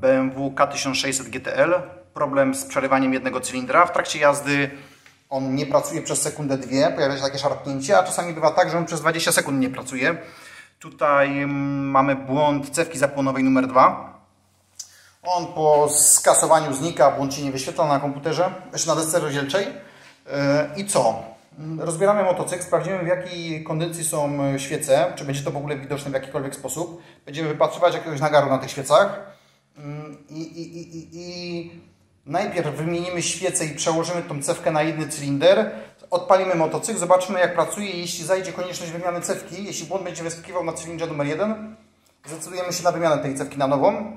BMW K1600 GTL. Problem z przerywaniem jednego cylindra. W trakcie jazdy on nie pracuje przez sekundę, dwie, pojawia się takie szarpnięcie, a czasami bywa tak, że on przez 20 sekund nie pracuje. Tutaj mm, mamy błąd cewki zapłonowej numer 2. On po skasowaniu znika, błąd się nie wyświetla na komputerze, jeszcze na desce rozdzielczej. E, I co? Rozbieramy motocykl, sprawdzimy w jakiej kondycji są świece, czy będzie to w ogóle widoczne w jakikolwiek sposób. Będziemy wypatrywać jakiegoś nagaru na tych świecach. Mm, I, i, i, i najpierw wymienimy świecę i przełożymy tą cewkę na jedny cylinder. Odpalimy motocykl, zobaczymy jak pracuje. Jeśli zajdzie konieczność wymiany cewki, jeśli błąd będzie wyskakiwał na cylindrze numer 1, zdecydujemy się na wymianę tej cewki na nową.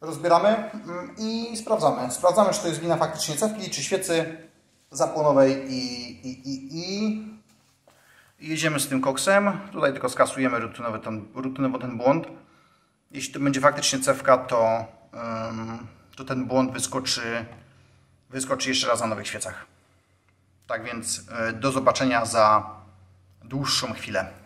Rozbieramy mm, i sprawdzamy. Sprawdzamy, czy to jest wina faktycznie cewki, czy świecy zapłonowej i, i, i, i jedziemy z tym koksem. Tutaj tylko skasujemy rutynowo ten, rutynowo ten błąd. Jeśli to będzie faktycznie cewka, to, to ten błąd wyskoczy, wyskoczy jeszcze raz na nowych świecach. Tak więc e, do zobaczenia za dłuższą chwilę.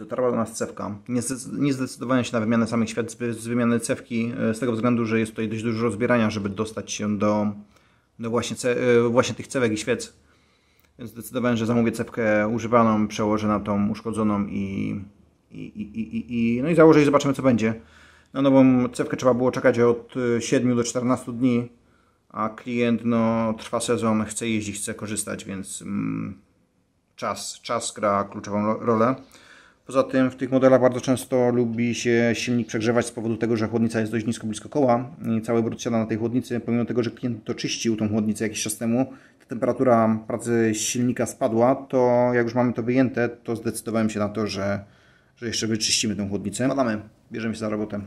Dotarła do nas cewka. Nie, zdecydowałem się na wymianę samych świat z wymiany cewki e, z tego względu, że jest tutaj dość dużo rozbierania, żeby dostać się do, do właśnie, e, właśnie tych cewek i świec. Więc zdecydowałem, że zamówię cewkę używaną, przełożę na tą uszkodzoną i, i, i, i, i, no i założę i zobaczymy co będzie. Na nową cewkę trzeba było czekać od 7 do 14 dni, a klient no, trwa sezon, chce jeździć, chce korzystać, więc mm, czas, czas gra kluczową rolę. Poza tym w tych modelach bardzo często lubi się silnik przegrzewać z powodu tego, że chłodnica jest dość nisko blisko koła i cały brud siada na tej chłodnicy. Pomimo tego, że klient to czyścił tą chłodnicę jakiś czas temu, temperatura pracy silnika spadła, to jak już mamy to wyjęte, to zdecydowałem się na to, że, że jeszcze wyczyścimy tę chłodnicę. Badamy, bierzemy się za robotę.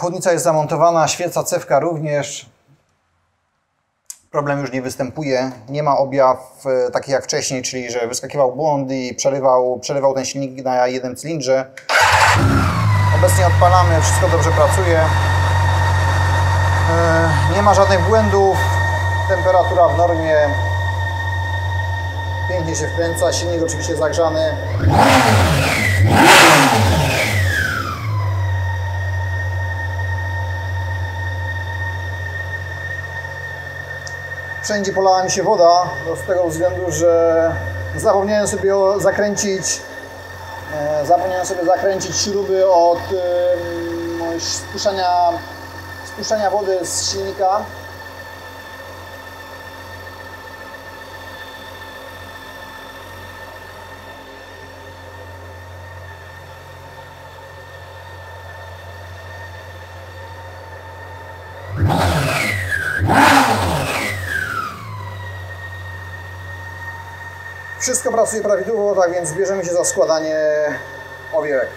Chłodnica jest zamontowana, świeca cewka również. Problem już nie występuje. Nie ma objaw e, takich jak wcześniej, czyli że wyskakiwał błąd i przerywał, przerywał ten silnik na jednym cylindrze. Obecnie odpalamy, wszystko dobrze pracuje. E, nie ma żadnych błędów. Temperatura w normie. Pięknie się wkręca, silnik oczywiście zagrzany. Wszędzie polała mi się woda, no z tego względu, że zapomniałem sobie zakręcić e, zapomniałem sobie zakręcić śruby od spuszczania, spuszczania wody z silnika Wszystko pracuje prawidłowo, tak więc bierzemy się za składanie owiewek.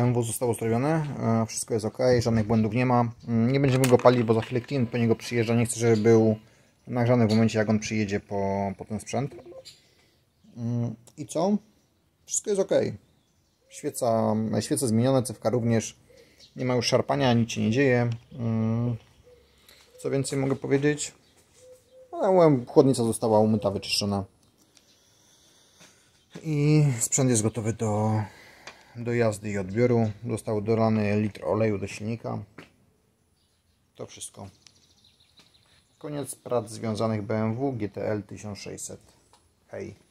BMW zostało zrobione, e, wszystko jest ok, żadnych błędów nie ma. Mm, nie będziemy go palić, bo za chwilę klient po niego przyjeżdża. Nie chcę, żeby był nagrzany w momencie, jak on przyjedzie po, po ten sprzęt. Mm, I co? Wszystko jest ok. Świeca, świece zmienione, cewka również. Nie ma już szarpania, nic się nie dzieje. Mm, co więcej mogę powiedzieć? No, chłodnica została umyta, wyczyszczona. I sprzęt jest gotowy do do jazdy i odbioru. Został dolany litr oleju do silnika. To wszystko. Koniec prac związanych BMW GTL 1600. Hej.